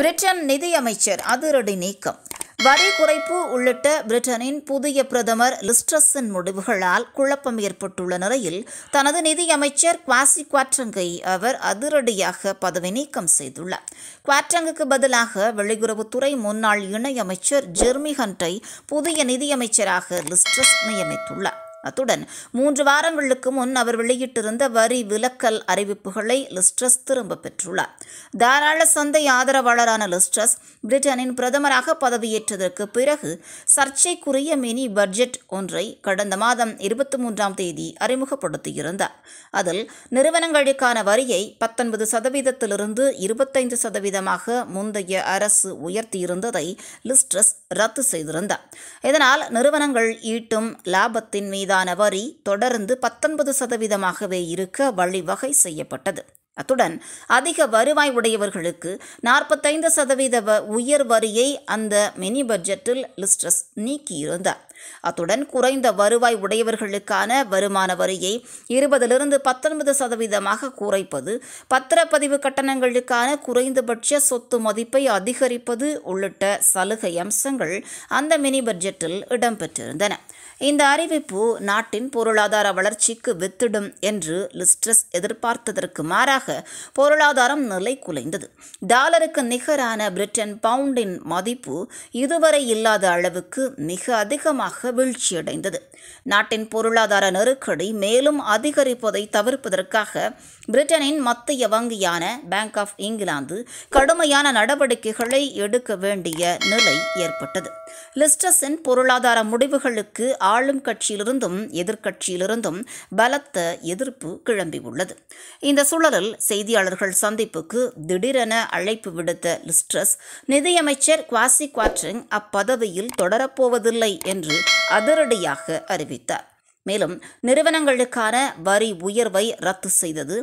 Britain நிதியமைச்சர் அதிரடி நீக்கம். வரி குறைப்பு உள்ளிட்ட பிரிட்டனின் புதிய பிரதமர் லிஸ்ட்ரஸின் முடிவுகளால் குழப்பம் ஏற்பட்டுள்ள நிலையில் தனது நிதியமைச்சர் குவாசி குவாட்ரங்கை அவர் அதிரடியாக பதவி நீக்கம் செய்துள்ளார். குவாட்ரங்குக்கு பதிலாக வெளியுறவுத்துறை முன்னாள் இணையமைச்சர் ஜெர்மி ஹண்டை புதிய நிதியமைச்சராக லிஸ்ட்ரஸ் நியமித்துள்ளார். அத்துடன் மூன்று வாரங்களுக்கு முன் அவர் வெளியிட்டிருந்த வரி விலக்கல் அறிவிப்புகளை லிஸ்ட்ரஸ் திரும்ப பெற்றுள்ளார். தாராள சந்தை ஆதரவாளரான லிஸ்ட்ரஸ் பிரிட்டனின் பிரதமராக பதவியேற்றதற்கு பிறகு சர்ச்சைக்குரிய மினி பட்ஜெட் ஒன்றை கடந்த மாதம் இருபத்தி மூன்றாம் தேதி அறிமுகப்படுத்தியிருந்தார். அதில் நிறுவனங்களுக்கான வரியை பத்தொன்பது சதவீதத்திலிருந்து இருபத்தைந்து சதவீதமாக முந்தைய அரசு உயர்த்தியிருந்ததை லிஸ்ட்ரஸ் ரத்து செய்திருந்தார். இதனால் நிறுவனங்கள் ஈட்டும் லாபத்தின் மீது மீதான வரி தொடர்ந்து பத்தொன்பது சதவீதமாகவே இருக்க வழிவகை செய்யப்பட்டது. அத்துடன் அதிக வருவாய் உடையவர்களுக்கு நாற்பத்தைந்து சதவீத வ உயர் வரியை அந்த மினி பட்ஜெட்டில் லிஸ்ட்ரஸ் நீக்கியிருந்தார். அத்துடன் குறைந்த வருவாய் உடையவர்களுக்கான வருமான வரியை இருபதிலிருந்து பத்தொன்பது சதவீதமாக குறைப்பது பத்திரப்பதிவு கட்டணங்களுக்கான குறைந்தபட்ச சொத்து மதிப்பை அதிகரிப்பது உள்ளிட்ட சலுகை அம்சங்கள் அந்த மினி பட்ஜெட்டில் இடம்பெற்றிருந்தன. இந்த அறிவிப்பு நாட்டின் பொருளாதார வளர்ச்சிக்கு வித்திடும் என்று லிஸ்ட்ரஸ் எதிர்பார்த்ததற்கு மாறாக பொருளாதாரம் நிலை குலைந்தது. டாலருக்கு நிகரான பிரிட்டன் பவுண்டின் மதிப்பு இதுவரை இல்லாத அளவுக்கு மிக அதிகமாக வீழ்ச்சியடைந்தது. நாட்டின் பொருளாதார நெருக்கடி மேலும் அதிகரிப்பதை தவிர்ப்பதற்காக பிரிட்டனின் மத்திய வங்கியான பேங்க் ஆஃப் இங்கிலாந்து கடுமையான நடவடிக்கைகளை எடுக்க வேண்டிய நிலை ஏற்பட்டது. லிஸ்டஸின் பொருளாதார முடிவுகளுக்கு ஆளும் கட்சியிலிருந்தும் எதிர்க்கட்சியிலிருந்தும் பலத்த எதிர்ப்பு கிளம்பியுள்ளது. இந்த சூழலில் செய்தியாளர்கள் சந்திப்புக்கு திடீரென அழைப்பு விடுத்த லிஸ்ட்ரஸ் நிதியமைச்சர் குவாசி குவாட்ரிங் அப்பதவியில் தொடரப்போவதில்லை என்று அதிரடியாக அறிவித்தார். மேலும் நிறுவனங்களுக்கான வரி உயர்வை ரத்து செய்தது.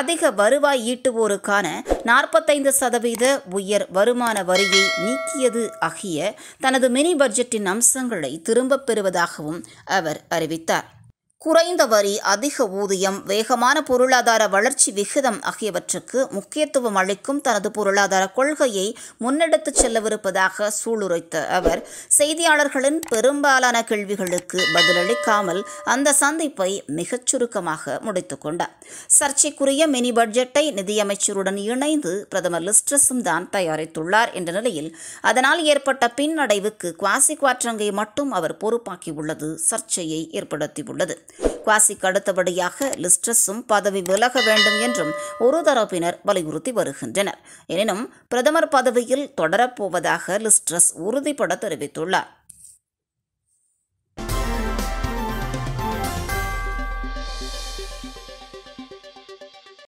அதிக வருவாய் ஈட்டுவோருக்கான நாற்பத்தைந்து சதவீத உயர் வருமான வரியை நீக்கியது ஆகிய தனது மினி பட்ஜெட்டின் அம்சங்களை திரும்பப் பெறுவதாகவும் அவர் அறிவித்தார். குறைந்த வரி அதிக ஊதியம் வேகமான பொருளாதார வளர்ச்சி விகிதம் ஆகியவற்றுக்கு முக்கியத்துவம் அளிக்கும் தனது பொருளாதார கொள்கையை முன்னெடுத்துச் செல்லவிருப்பதாக சூளுரைத்த அவர் செய்தியாளர்களின் பெரும்பாலான கேள்விகளுக்கு பதிலளிக்காமல் அந்த சந்திப்பை மிகச் சுருக்கமாக முடித்து கொண்டார். சர்ச்சைக்குரிய மினி பட்ஜெட்டை நிதியமைச்சருடன் இணைந்து பிரதமர் லிஸ்ட்ரஸும் தான் தயாரித்துள்ளார் என்ற நிலையில் அதனால் ஏற்பட்ட பின்னடைவுக்கு குவாசி குவாற்றங்கை மட்டும் அவர் பொறுப்பாக்கியுள்ளது சர்ச்சையை ஏற்படுத்தியுள்ளது. குவாசிக்கு அடுத்தபடியாக லிஸ்ட்ரஸும் பதவி விலக வேண்டும் என்றும் ஒரு தரப்பினர் வலியுறுத்தி வருகின்றனர். எனினும் பிரதமர் பதவியில் தொடரப்போவதாக லிஸ்ட்ரஸ் உறுதிபட தெரிவித்துள்ளார்.